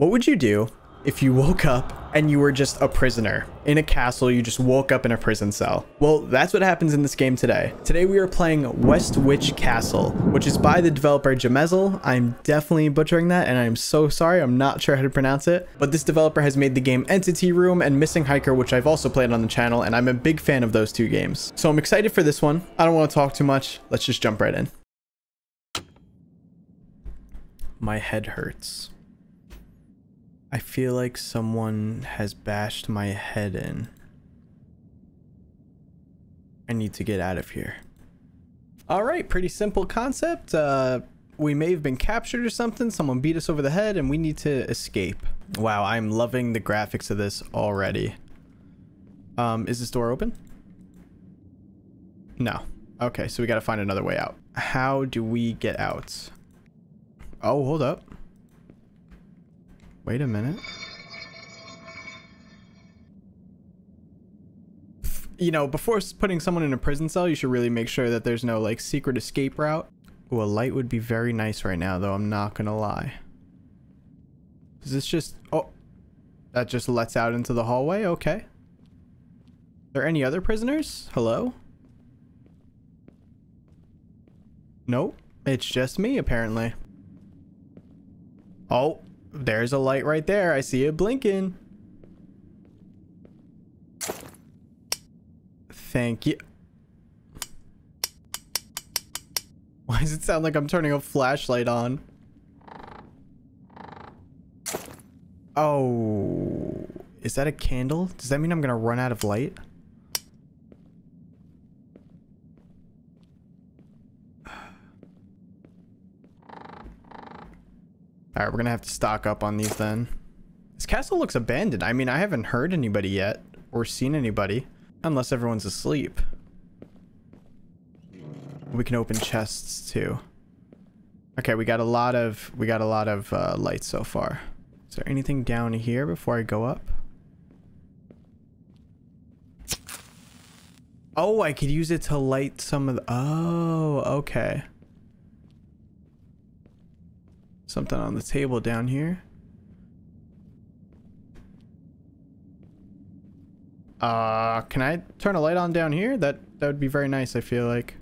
What would you do if you woke up and you were just a prisoner in a castle? You just woke up in a prison cell. Well that's what happens in this game today. Today we are playing Westwich Castle which is by the developer Gemezl. I'm definitely butchering that and i'm so sorry. I'm not sure how to pronounce it. But this developer has made the game entity room and missing hiker which i've also played on the channel and i'm a big fan of those two games. So i'm excited for this one. I don't want to talk too much. Let's just jump right in. My head hurts I feel like someone has bashed my head in. I need to get out of here. All right, pretty simple concept. Uh, we may have been captured or something. Someone beat us over the head and we need to escape. Wow, I'm loving the graphics of this already. Um, is this door open? No. Okay, so we got to find another way out. How do we get out? Oh, hold up. Wait a minute. You know, before putting someone in a prison cell, you should really make sure that there's no, like, secret escape route. Ooh, a light would be very nice right now, though. I'm not gonna lie. Is this just... Oh. That just lets out into the hallway? Okay. Are there any other prisoners? Hello? Nope. It's just me, apparently. Oh. There's a light right there. I see it blinking. Thank you. Why does it sound like I'm turning a flashlight on? Oh, is that a candle? Does that mean I'm gonna run out of light? All right, we're gonna have to stock up on these then. This castle looks abandoned. I mean, I haven't heard anybody yet or seen anybody unless everyone's asleep. We can open chests too. Okay, we got a lot of we got a lot of uh, lights so far. Is there anything down here before I go up? Oh, I could use it to light some of the... Oh, okay. Something on the table down here. Uh, can I turn a light on down here? That that would be very nice, I feel like.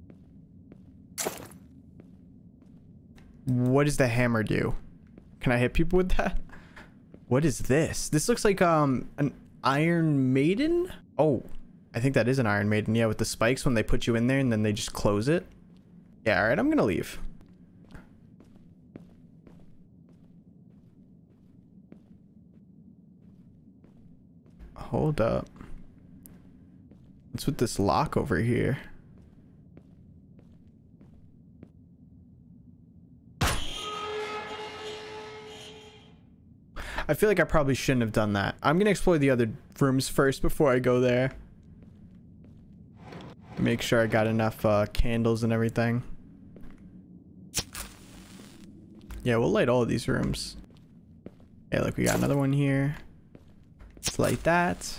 What does the hammer do? Can I hit people with that? What is this? This looks like um an Iron Maiden? Oh, I think that is an Iron Maiden. Yeah, with the spikes when they put you in there and then they just close it. Yeah, all right, I'm gonna leave. Hold up. What's with this lock over here? I feel like I probably shouldn't have done that. I'm going to explore the other rooms first before I go there. Make sure I got enough uh, candles and everything. Yeah, we'll light all of these rooms. Hey, look, we got another one here. Just like that.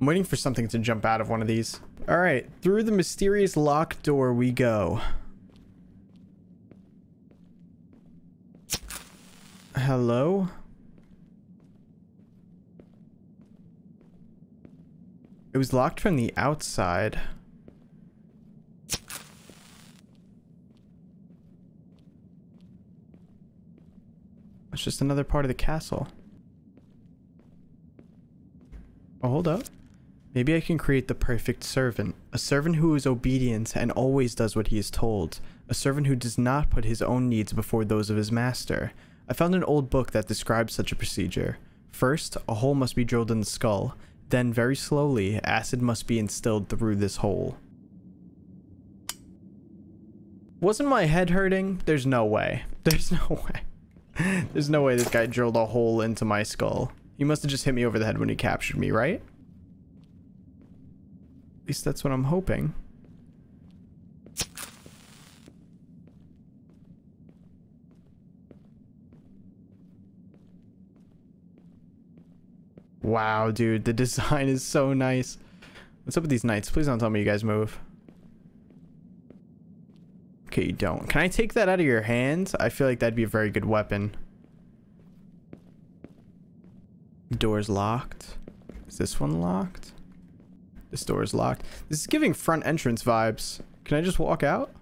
I'm waiting for something to jump out of one of these. All right, through the mysterious locked door we go. Hello? It was locked from the outside. Just another part of the castle. Oh, hold up. Maybe I can create the perfect servant. A servant who is obedient and always does what he is told. A servant who does not put his own needs before those of his master. I found an old book that describes such a procedure. First, a hole must be drilled in the skull. Then, very slowly, acid must be instilled through this hole. Wasn't my head hurting? There's no way. There's no way. There's no way this guy drilled a hole into my skull. He must have just hit me over the head when he captured me, right? At least that's what I'm hoping. Wow, dude, the design is so nice. What's up with these knights? Please don't tell me you guys move. Okay, you don't. Can I take that out of your hands? I feel like that'd be a very good weapon. Door's locked. Is this one locked? This door is locked. This is giving front entrance vibes. Can I just walk out?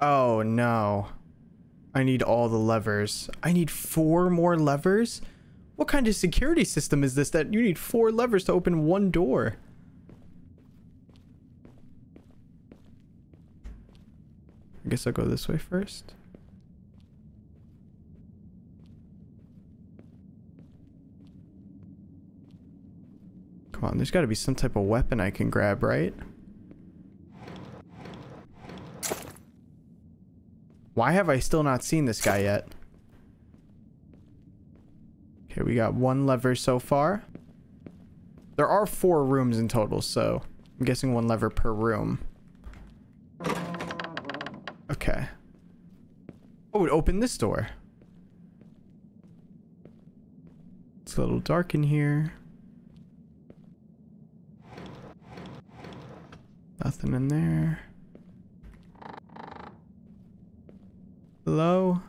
Oh, no. I need all the levers. I need four more levers? What kind of security system is this that you need four levers to open one door? I guess I'll go this way first. Come on, there's got to be some type of weapon I can grab, right? Why have I still not seen this guy yet? Okay, we got one lever so far. There are four rooms in total, so I'm guessing one lever per room. Okay. Oh, it opened this door. It's a little dark in here. Nothing in there. Hello?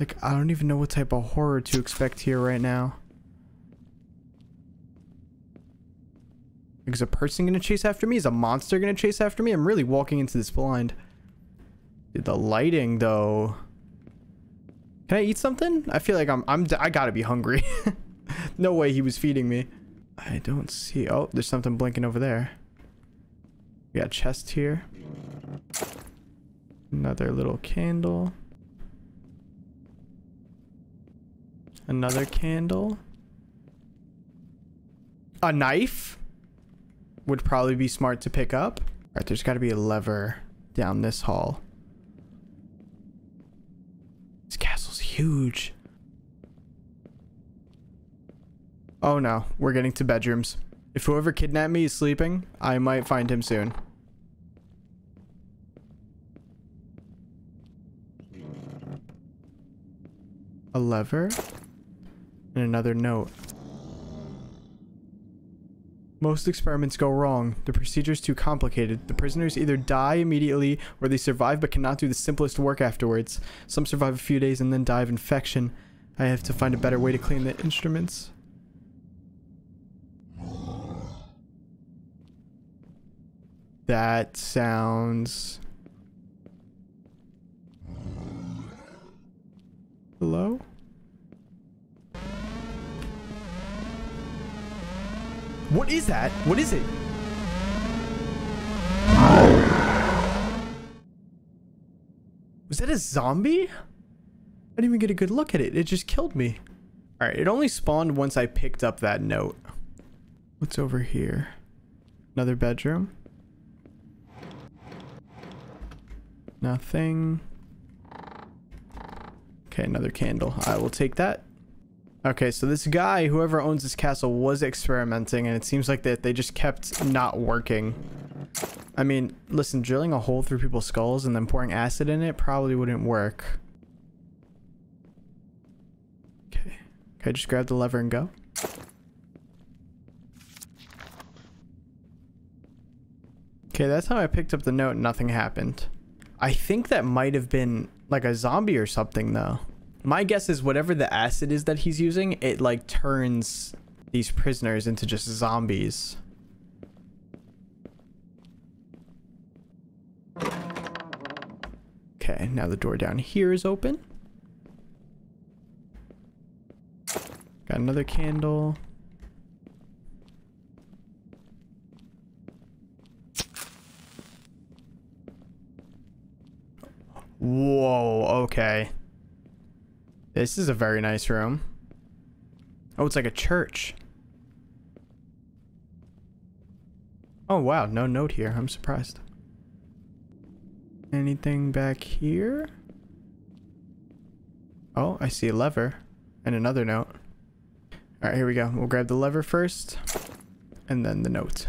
Like, I don't even know what type of horror to expect here right now. Is a person gonna chase after me? Is a monster gonna chase after me? I'm really walking into this blind. Dude, the lighting, though. Can I eat something? I feel like I'm, I'm, I gotta be hungry. no way he was feeding me. I don't see. Oh, there's something blinking over there. We got a chest here. Another little candle. Another candle. A knife would probably be smart to pick up. All right, there's got to be a lever down this hall. This castle's huge. Oh no, we're getting to bedrooms. If whoever kidnapped me is sleeping, I might find him soon. A lever and another note. Most experiments go wrong. The procedure is too complicated. The prisoners either die immediately or they survive but cannot do the simplest work afterwards. Some survive a few days and then die of infection. I have to find a better way to clean the instruments. That sounds... Hello? What is that? What is it? Was that a zombie? I didn't even get a good look at it. It just killed me. Alright, it only spawned once I picked up that note. What's over here? Another bedroom? Nothing. Okay, another candle. I will take that. Okay, so this guy, whoever owns this castle, was experimenting, and it seems like that they just kept not working. I mean, listen, drilling a hole through people's skulls and then pouring acid in it probably wouldn't work. Okay. Can I just grab the lever and go? Okay, that's how I picked up the note nothing happened. I think that might have been like a zombie or something though. My guess is whatever the acid is that he's using, it like turns these prisoners into just zombies. Okay, now the door down here is open. Got another candle. Whoa, okay. This is a very nice room. Oh, it's like a church. Oh, wow. No note here. I'm surprised. Anything back here? Oh, I see a lever and another note. All right, here we go. We'll grab the lever first and then the note.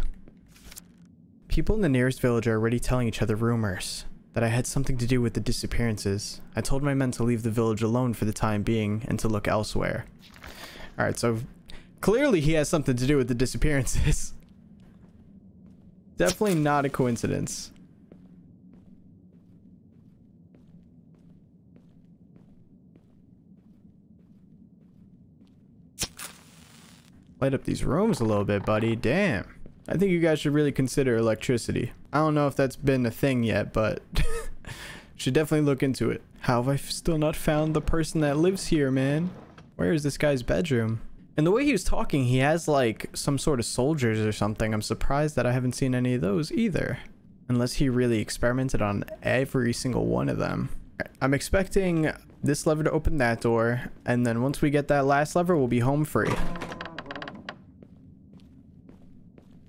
People in the nearest village are already telling each other rumors that I had something to do with the disappearances. I told my men to leave the village alone for the time being and to look elsewhere. Alright, so clearly he has something to do with the disappearances. Definitely not a coincidence. Light up these rooms a little bit, buddy. Damn. I think you guys should really consider electricity. I don't know if that's been a thing yet, but should definitely look into it. How have I still not found the person that lives here, man? Where is this guy's bedroom? And the way he was talking, he has like some sort of soldiers or something. I'm surprised that I haven't seen any of those either. Unless he really experimented on every single one of them. I'm expecting this lever to open that door. And then once we get that last lever, we'll be home free.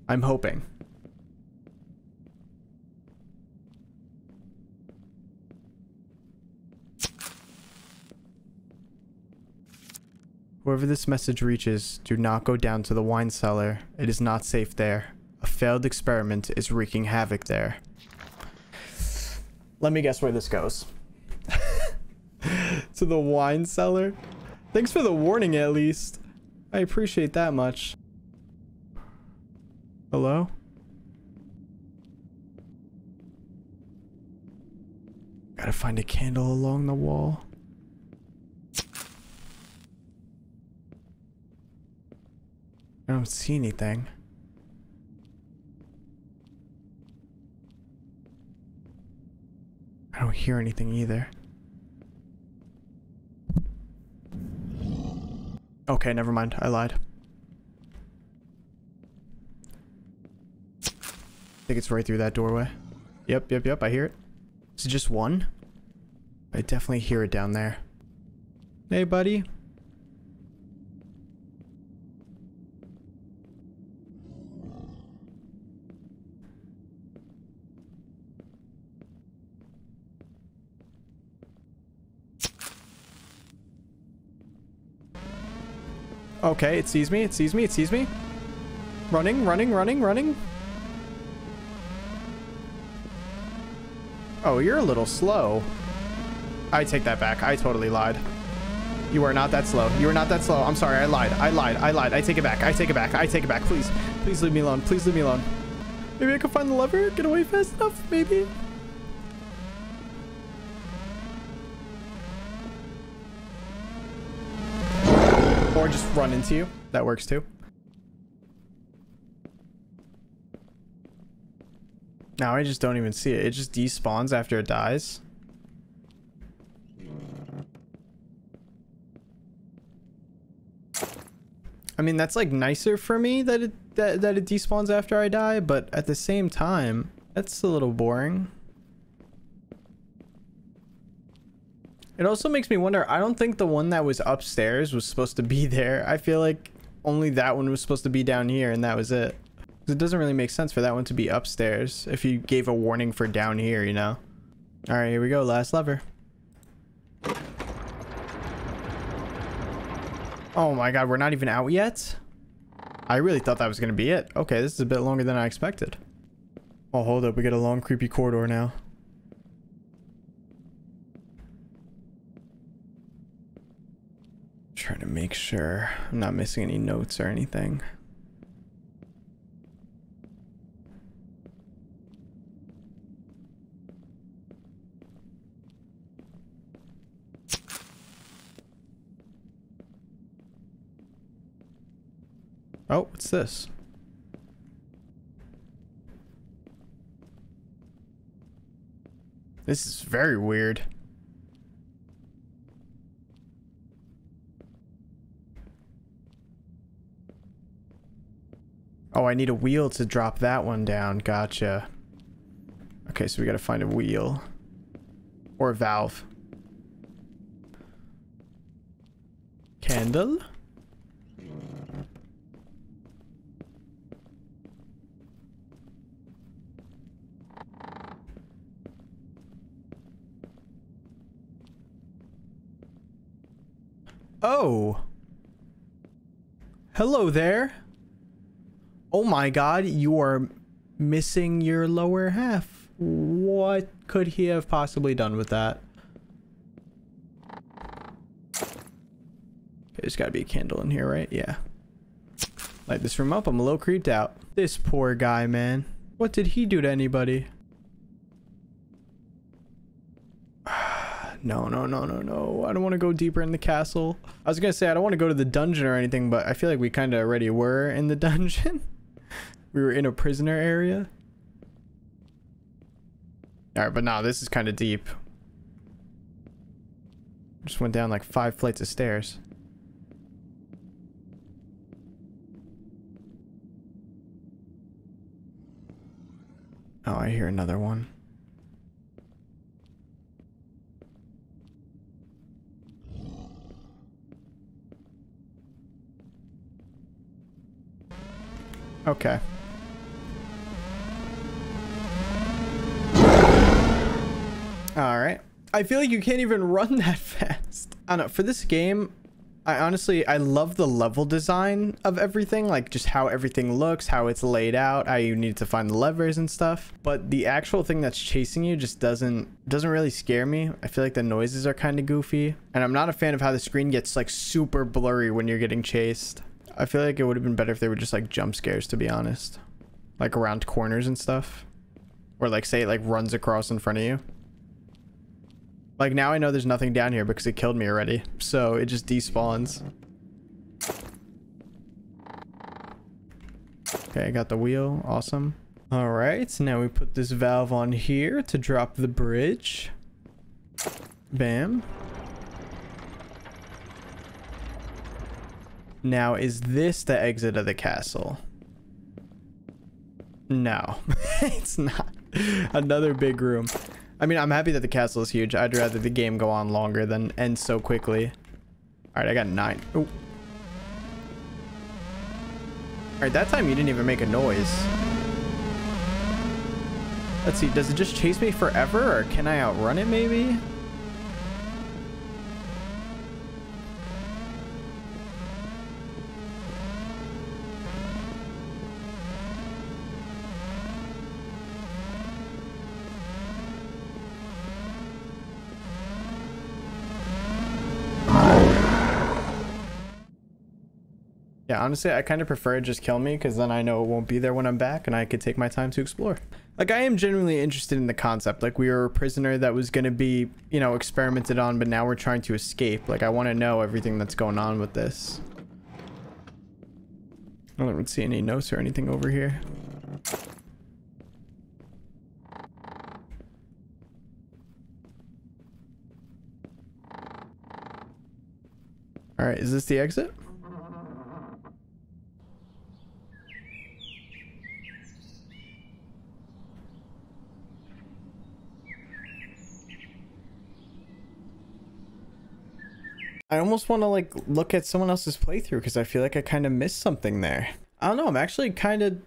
I'm hoping. Whoever this message reaches, do not go down to the wine cellar. It is not safe there. A failed experiment is wreaking havoc there. Let me guess where this goes. to the wine cellar? Thanks for the warning at least. I appreciate that much. Hello? Gotta find a candle along the wall. I don't see anything. I don't hear anything either. Okay, never mind. I lied. I think it's right through that doorway. Yep, yep, yep. I hear it. Is it just one? I definitely hear it down there. Hey, buddy. Okay, it sees me, it sees me, it sees me. Running, running, running, running. Oh, you're a little slow. I take that back. I totally lied. You are not that slow. You are not that slow. I'm sorry. I lied. I lied. I lied. I take it back. I take it back. I take it back. Please. Please leave me alone. Please leave me alone. Maybe I can find the lever. Get away fast enough. Maybe. Or just run into you. That works too. Now I just don't even see it. It just despawns after it dies. I mean, that's like nicer for me that it that, that it despawns after I die, but at the same time, that's a little boring. It also makes me wonder, I don't think the one that was upstairs was supposed to be there. I feel like only that one was supposed to be down here and that was it. It doesn't really make sense for that one to be upstairs if you gave a warning for down here, you know? All right, here we go. Last lever. Oh my god, we're not even out yet? I really thought that was going to be it. Okay, this is a bit longer than I expected. Oh, hold up. We got a long, creepy corridor now. Trying to make sure I'm not missing any notes or anything. Oh, what's this? This is very weird. Oh, I need a wheel to drop that one down. Gotcha. Okay, so we gotta find a wheel. Or a valve. Candle? Oh. Hello there. Oh my god, you are missing your lower half. What could he have possibly done with that? Okay, there's gotta be a candle in here, right? Yeah. Light this room up. I'm a little creeped out. This poor guy, man. What did he do to anybody? No, no, no, no, no. I don't want to go deeper in the castle. I was going to say, I don't want to go to the dungeon or anything, but I feel like we kind of already were in the dungeon. We were in a prisoner area. All right, but now this is kind of deep. Just went down like five flights of stairs. Oh, I hear another one. Okay. All right. I feel like you can't even run that fast. I don't know. For this game, I honestly, I love the level design of everything, like just how everything looks, how it's laid out, how you need to find the levers and stuff. But the actual thing that's chasing you just doesn't doesn't really scare me. I feel like the noises are kind of goofy, and I'm not a fan of how the screen gets like super blurry when you're getting chased. I feel like it would have been better if they were just like jump scares, to be honest. Like around corners and stuff. Or like say it like runs across in front of you. Like now I know there's nothing down here because it killed me already. So it just despawns. Okay, I got the wheel. Awesome. All right, so now we put this valve on here to drop the bridge. Bam. Now, is this the exit of the castle? No, it's not. Another big room. I mean, I'm happy that the castle is huge. I'd rather the game go on longer than end so quickly. All right, I got nine. All right, that time you didn't even make a noise. Let's see, does it just chase me forever or can I outrun it maybe? Yeah, honestly, I kind of prefer it just kill me because then I know it won't be there when I'm back and I could take my time to explore. Like, I am genuinely interested in the concept. Like, we were a prisoner that was going to be, you know, experimented on, but now we're trying to escape. Like, I want to know everything that's going on with this. I don't see any notes or anything over here. All right, is this the exit? I almost want to like look at someone else's playthrough because I feel like I kind of missed something there. I don't know. I'm actually kind of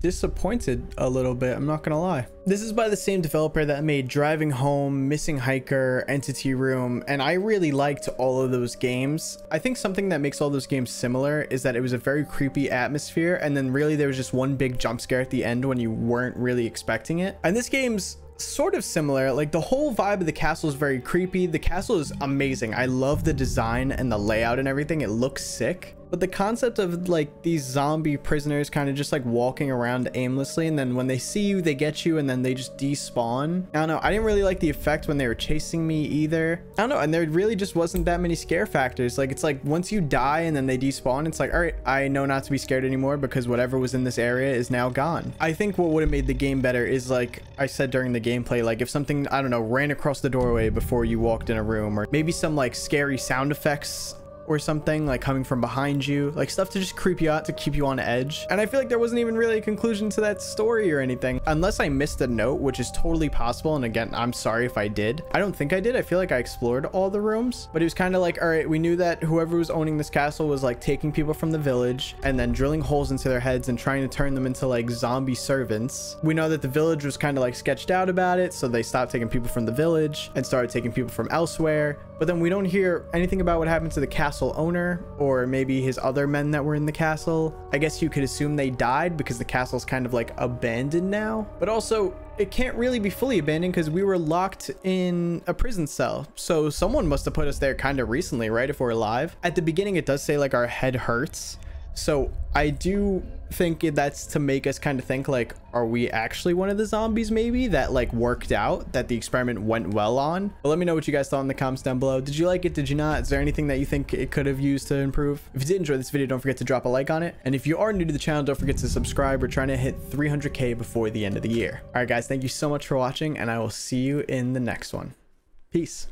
disappointed a little bit. I'm not going to lie. This is by the same developer that made Driving Home, Missing Hiker, Entity Room, and I really liked all of those games. I think something that makes all those games similar is that it was a very creepy atmosphere and then really there was just one big jump scare at the end when you weren't really expecting it. And this game's sort of similar. Like the whole vibe of the castle is very creepy. The castle is amazing. I love the design and the layout and everything. It looks sick. But the concept of like these zombie prisoners kind of just like walking around aimlessly and then when they see you, they get you and then they just despawn. I don't know. I didn't really like the effect when they were chasing me either. I don't know. And there really just wasn't that many scare factors. Like it's like once you die and then they despawn, it's like, all right, I know not to be scared anymore because whatever was in this area is now gone. I think what would have made the game better is like I said during the gameplay, like if something, I don't know, ran across the doorway before you walked in a room or maybe some like scary sound effects or something like coming from behind you like stuff to just creep you out to keep you on edge. And i feel like there wasn't even really a conclusion to that story or anything. Unless i missed a note which is totally possible and again i'm sorry if i did. I don't think i did. I feel like i explored all the rooms but it was kind of like all right we knew that whoever was owning this castle was like taking people from the village and then drilling holes into their heads and trying to turn them into like zombie servants. We know that the village was kind of like sketched out about it so they stopped taking people from the village and started taking people from elsewhere but then we don't hear anything about what happened to the castle owner or maybe his other men that were in the castle. I guess you could assume they died because the castle's kind of like abandoned now. But also, it can't really be fully abandoned because we were locked in a prison cell. So someone must have put us there kind of recently, right? If we're alive. At the beginning, it does say like our head hurts So I do think that's to make us kind of think like, are we actually one of the zombies maybe that like worked out that the experiment went well on? But let me know what you guys thought in the comments down below. Did you like it? Did you not? Is there anything that you think it could have used to improve? If you did enjoy this video, don't forget to drop a like on it. And if you are new to the channel, don't forget to subscribe. We're trying to hit 300k before the end of the year. All right, guys, thank you so much for watching and I will see you in the next one. Peace.